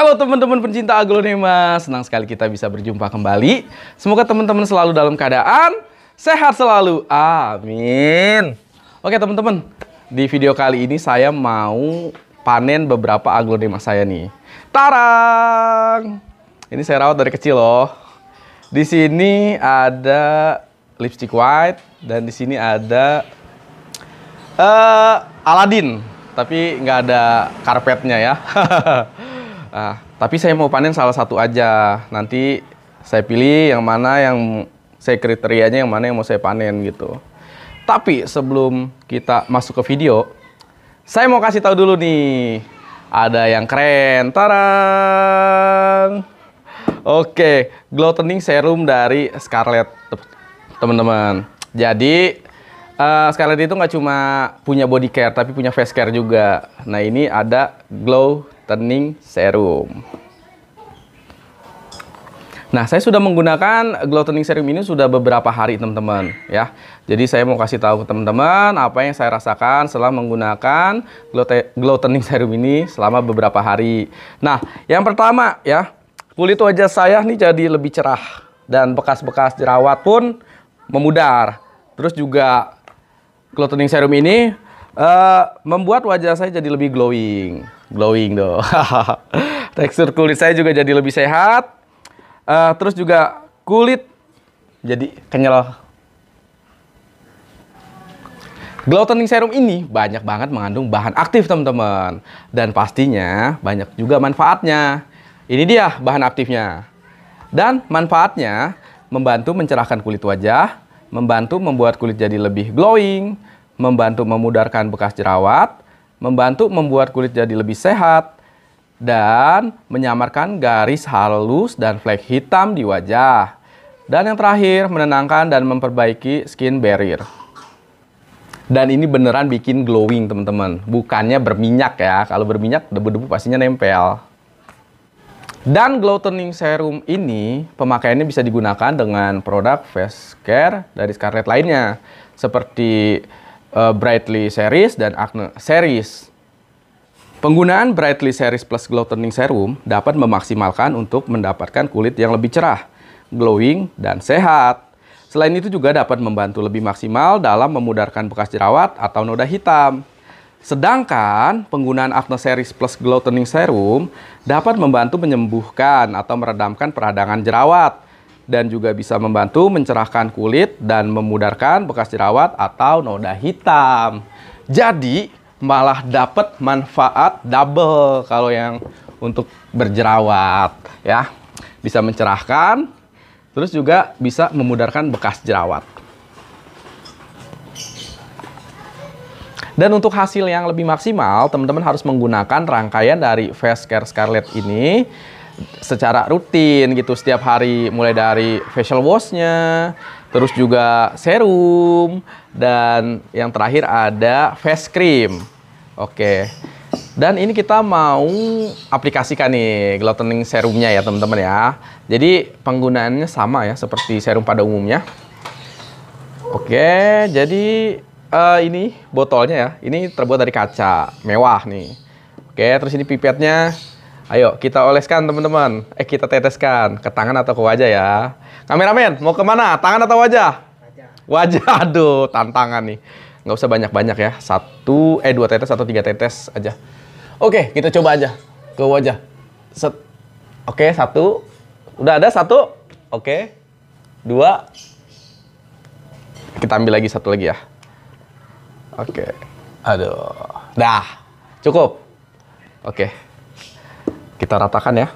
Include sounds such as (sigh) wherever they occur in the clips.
Halo teman-teman pencinta aglonema, senang sekali kita bisa berjumpa kembali. Semoga teman-teman selalu dalam keadaan sehat selalu. Amin. Oke teman-teman, di video kali ini saya mau panen beberapa aglonema saya nih. Tarang! Ini saya rawat dari kecil loh. Di sini ada lipstick white dan di sini ada uh, Aladin, tapi nggak ada karpetnya ya. (laughs) Nah, tapi saya mau panen salah satu aja. Nanti saya pilih yang mana yang saya kriterianya yang mana yang mau saya panen gitu. Tapi sebelum kita masuk ke video, saya mau kasih tahu dulu nih. Ada yang keren. Tarang. Oke, glow toning serum dari Scarlett, teman-teman. Jadi uh, Scarlett itu nggak cuma punya body care, tapi punya face care juga. Nah ini ada glow Whitening Serum. Nah, saya sudah menggunakan Glow Toning Serum ini sudah beberapa hari, teman-teman, ya. Jadi saya mau kasih tahu ke teman-teman apa yang saya rasakan setelah menggunakan Glow, Glow Toning Serum ini selama beberapa hari. Nah, yang pertama ya, kulit wajah saya nih jadi lebih cerah dan bekas-bekas jerawat pun memudar. Terus juga Glow Toning Serum ini uh, membuat wajah saya jadi lebih glowing glowing dong. (laughs) Tekstur kulit saya juga jadi lebih sehat. Uh, terus juga kulit jadi kenyal. Glow Toning Serum ini banyak banget mengandung bahan aktif teman-teman. Dan pastinya banyak juga manfaatnya. Ini dia bahan aktifnya. Dan manfaatnya membantu mencerahkan kulit wajah, membantu membuat kulit jadi lebih glowing, membantu memudarkan bekas jerawat, membantu membuat kulit jadi lebih sehat, dan menyamarkan garis halus dan flek hitam di wajah. Dan yang terakhir, menenangkan dan memperbaiki skin barrier. Dan ini beneran bikin glowing, teman-teman. Bukannya berminyak ya. Kalau berminyak, debu-debu pastinya nempel. Dan Glow Toning Serum ini pemakaiannya bisa digunakan dengan produk face care dari Scarlett lainnya. Seperti uh, Brightly Series dan Acne Series. Penggunaan Brightly Series plus Glow Toning Serum dapat memaksimalkan untuk mendapatkan kulit yang lebih cerah, glowing, dan sehat. Selain itu juga dapat membantu lebih maksimal dalam memudarkan bekas jerawat atau noda hitam. Sedangkan penggunaan Acne Series plus Glow Toning Serum dapat membantu menyembuhkan atau meredamkan peradangan jerawat dan juga bisa membantu mencerahkan kulit dan memudarkan bekas jerawat atau noda hitam. Jadi malah dapat manfaat double kalau yang untuk berjerawat ya. Bisa mencerahkan terus juga bisa memudarkan bekas jerawat. Dan untuk hasil yang lebih maksimal, teman-teman harus menggunakan rangkaian dari Face Care Scarlett ini secara rutin gitu setiap hari mulai dari facial washnya terus juga serum dan yang terakhir ada face cream. Oke. Dan ini kita mau aplikasikan nih glow toning serumnya ya teman-teman ya. Jadi penggunaannya sama ya seperti serum pada umumnya. Oke jadi uh, ini botolnya ya. Ini terbuat dari kaca mewah nih. Oke terus ini pipetnya Ayo kita oleskan teman-teman. Eh kita teteskan ke tangan atau ke wajah ya. Kameramen mau ke mana? Tangan atau wajah? Wajah. Wajah. Aduh tantangan nih. Nggak usah banyak-banyak ya. Satu, eh dua tetes atau tiga tetes aja. Oke kita coba aja ke wajah. Set. Oke satu. Udah ada satu. Oke. Dua. Kita ambil lagi satu lagi ya. Oke. Aduh. Dah. Cukup. Oke. Kita ratakan ya.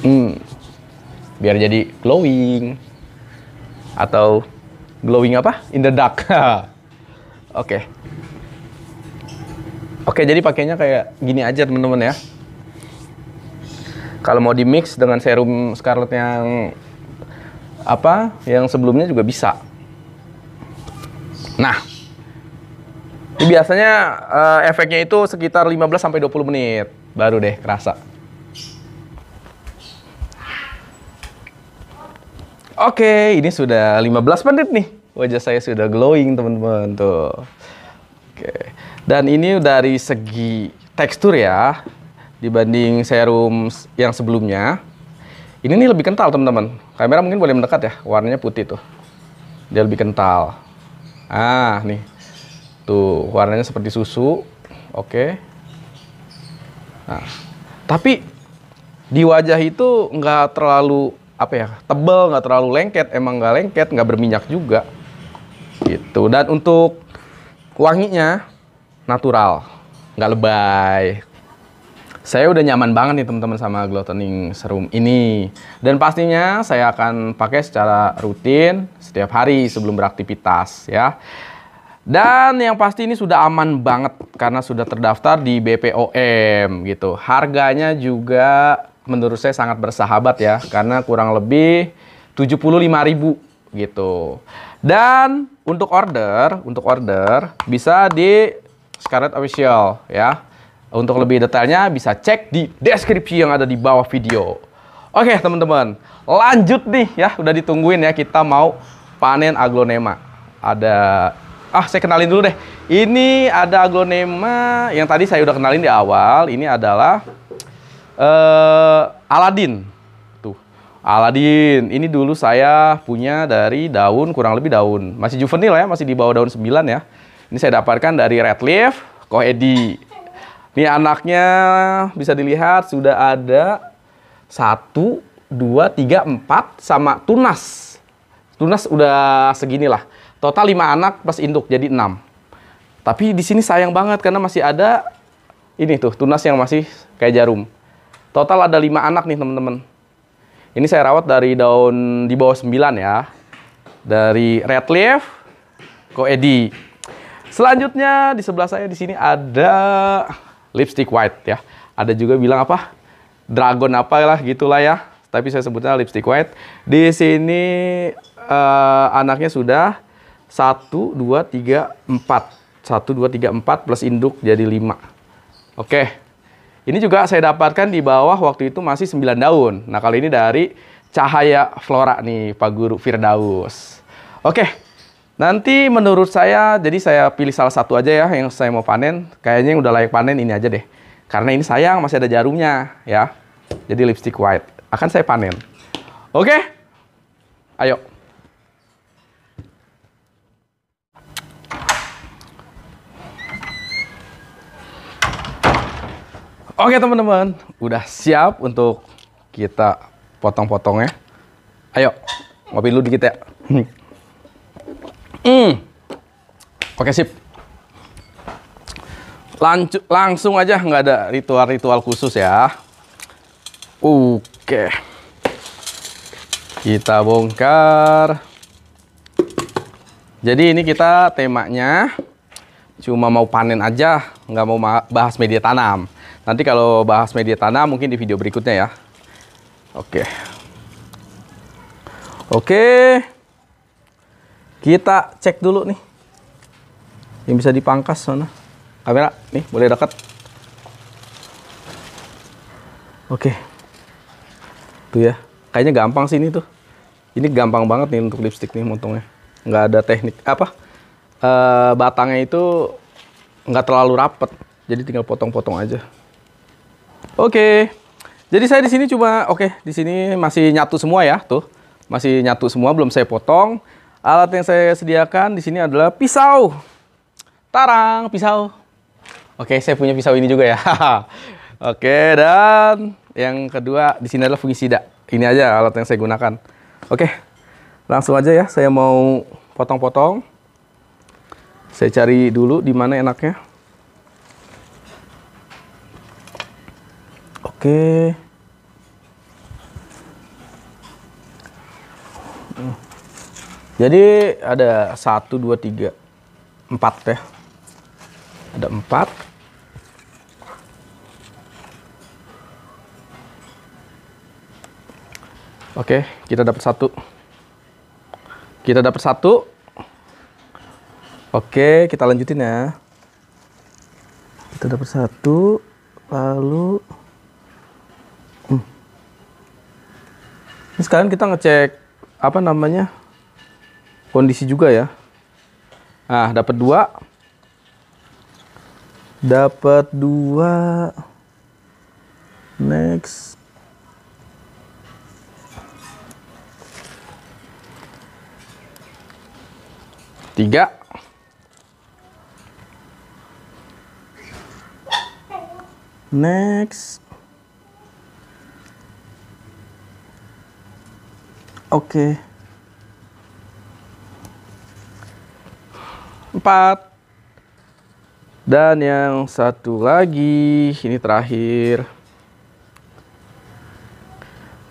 Hmm. Biar jadi glowing. Atau glowing apa? In the dark. (laughs) Oke. Oke, jadi pakainya kayak gini aja teman-teman ya. Kalau mau di mix dengan serum Scarlett yang apa, yang sebelumnya juga bisa. Nah, biasanya uh, efeknya itu sekitar 15 sampai 20 menit baru deh kerasa. Oke, ini sudah 15 menit nih. Wajah saya sudah glowing, teman-teman. Tuh. Oke. Dan ini dari segi tekstur ya. dibanding serum yang sebelumnya. Ini nih lebih kental teman-teman. Kamera mungkin boleh mendekat ya, warnanya putih tuh. Dia lebih kental. Ah, nih. Tuh, warnanya seperti susu. Oke. Nah, tapi di wajah itu nggak terlalu apa ya tebel nggak terlalu lengket emang nggak lengket nggak berminyak juga. Gitu. Dan untuk wanginya natural nggak lebay. Saya udah nyaman banget nih teman-teman sama glow toning serum ini. Dan pastinya saya akan pakai secara rutin setiap hari sebelum beraktivitas ya dan yang pasti ini sudah aman banget karena sudah terdaftar di BPOM gitu. Harganya juga menurut saya sangat bersahabat ya karena kurang lebih 75.000 gitu. Dan untuk order, untuk order bisa di Scarlet Official ya. Untuk lebih detailnya bisa cek di deskripsi yang ada di bawah video. Oke teman-teman, lanjut nih ya, udah ditungguin ya kita mau panen aglonema. Ada ah saya kenalin dulu deh. Ini ada aglonema yang tadi saya udah kenalin di awal. Ini adalah uh, Aladin. Tuh, Aladin. Ini dulu saya punya dari daun kurang lebih daun masih juvenil ya, masih di bawah daun 9 ya. Ini saya dapatkan dari Red Leaf Kohedi. Ini anaknya bisa dilihat sudah ada satu, dua, tiga, empat sama tunas. Tunas udah segini lah. Total 5 anak plus induk jadi 6. Tapi di sini sayang banget karena masih ada ini tuh tunas yang masih kayak jarum. Total ada 5 anak nih teman-teman. Ini saya rawat dari daun di bawah 9 ya. Dari red leaf Edi. Selanjutnya di sebelah saya di sini ada lipstick white ya. Ada juga bilang apa? Dragon apa lah gitulah ya. Tapi saya sebutnya lipstick white. Di sini uh, anaknya sudah satu, dua, tiga, empat. Satu, dua, tiga, empat plus induk jadi lima. Oke. Ini juga saya dapatkan di bawah waktu itu masih sembilan daun. Nah, kali ini dari Cahaya Flora nih, Pak Guru Firdaus. Oke. Nanti menurut saya, jadi saya pilih salah satu aja ya yang saya mau panen. Kayaknya yang udah layak panen ini aja deh. Karena ini sayang masih ada jarumnya ya. Jadi lipstick white. Akan saya panen. Oke? Ayo. Oke teman-teman, udah siap untuk kita potong-potongnya. Ayo, ngopi dulu dikit ya. Hmm. Oke sip. Lanjut, langsung aja nggak ada ritual-ritual khusus ya. Oke. Kita bongkar. Jadi ini kita temanya cuma mau panen aja, nggak mau bahas media tanam. Nanti kalau bahas media tanam mungkin di video berikutnya ya. Oke. Oke. Kita cek dulu nih. Yang bisa dipangkas sana. Kamera, nih boleh dekat. Oke. Tuh ya. Kayaknya gampang sih ini tuh. Ini gampang banget nih untuk lipstick nih motongnya. Nggak ada teknik apa? E, batangnya itu nggak terlalu rapet. Jadi tinggal potong-potong aja. Oke. Jadi saya di sini cuma oke, di sini masih nyatu semua ya, tuh. Masih nyatu semua, belum saya potong. Alat yang saya sediakan di sini adalah pisau. Tarang, pisau. Oke, saya punya pisau ini juga ya. (laughs) oke, dan yang kedua di sini adalah fungisida. Ini aja alat yang saya gunakan. Oke. Langsung aja ya, saya mau potong-potong. Saya cari dulu di mana enaknya. Oke. Jadi ada satu, dua, tiga, empat ya. Ada empat. Oke, kita dapat satu. Kita dapat satu. Oke, kita lanjutin ya. Kita dapat satu, lalu sekarang kita ngecek apa namanya kondisi juga ya. Nah, dapat dua, dapat dua, Next. Tiga. Next. Oke. Empat. Dan yang satu lagi, ini terakhir.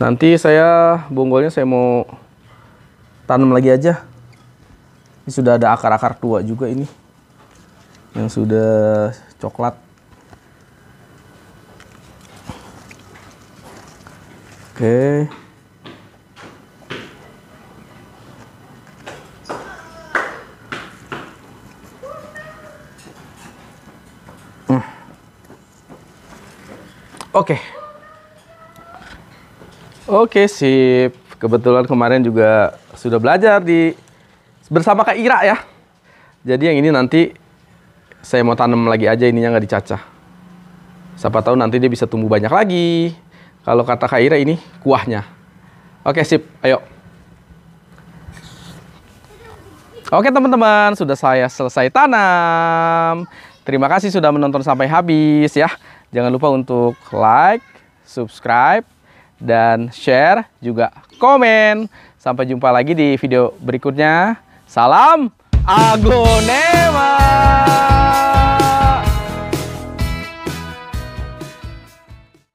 Nanti saya bonggolnya saya mau tanam lagi aja. Ini sudah ada akar-akar tua juga ini. Yang sudah coklat. Oke. Hmm. Oke. Oke, sip. Kebetulan kemarin juga sudah belajar di bersama Kak Ira ya. Jadi yang ini nanti saya mau tanam lagi aja ininya nggak dicacah. Siapa tahu nanti dia bisa tumbuh banyak lagi. Kalau kata Kak Ira ini kuahnya. Oke sip, ayo. Oke teman-teman, sudah saya selesai tanam. Terima kasih sudah menonton sampai habis ya. Jangan lupa untuk like, subscribe, dan share, juga komen. Sampai jumpa lagi di video berikutnya. Salam Agonema!